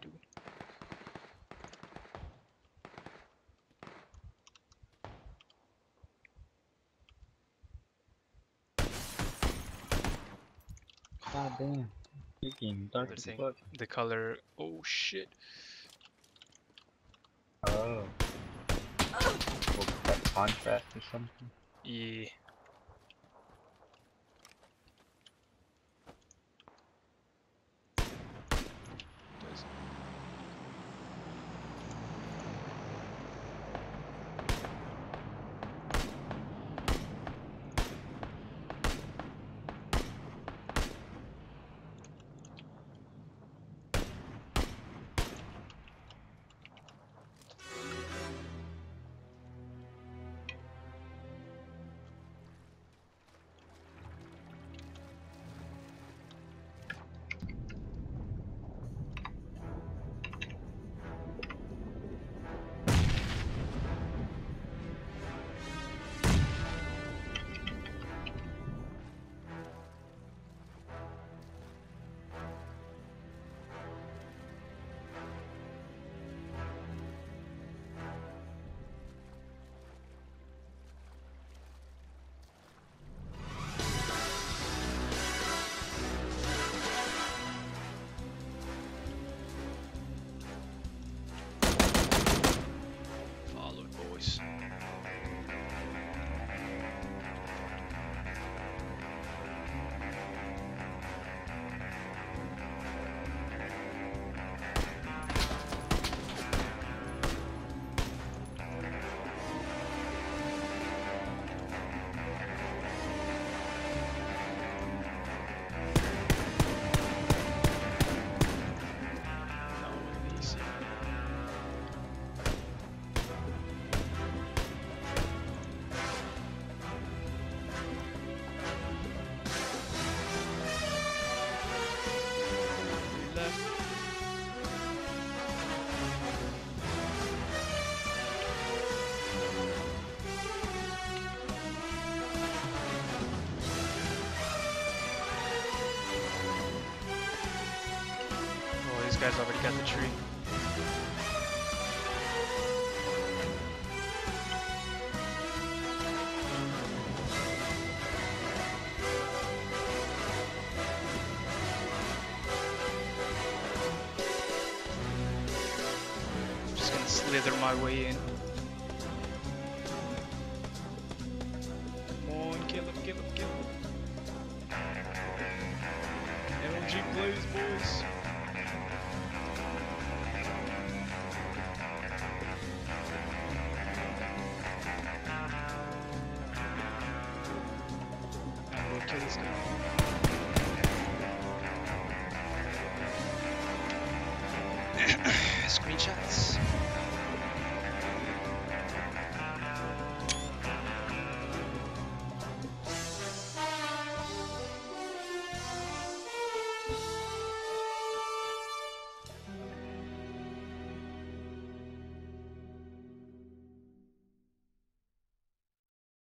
do. God damn. Freaking dark as fuck. The color. Oh shit. Oh. Contrast or something? Yeah. guy's already got the tree. Just gonna slither my way in. Come on, kill him, kill him, kill him. LG plays, boys. Screenshots.